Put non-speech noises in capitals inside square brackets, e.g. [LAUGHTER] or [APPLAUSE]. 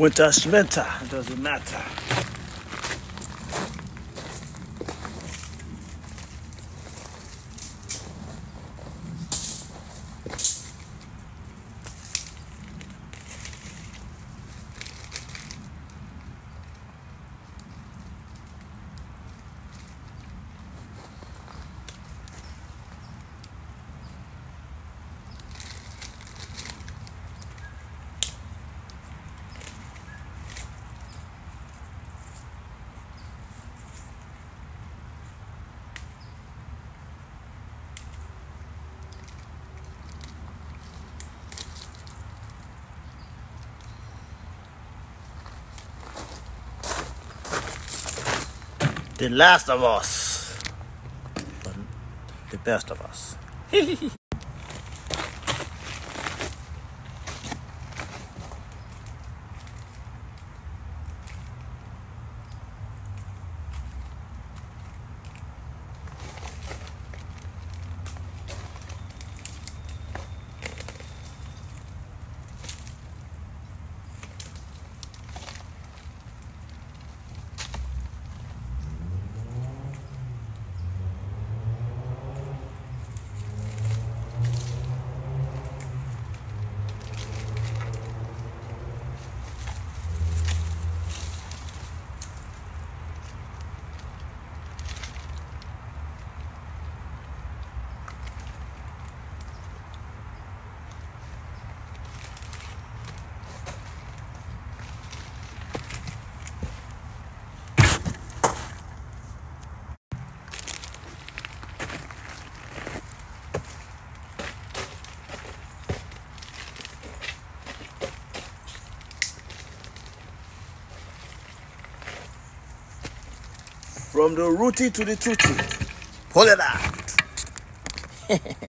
Winter, winter, it doesn't matter. The last of us. But the best of us. [LAUGHS] From the rooty to the tooty. Pull it out.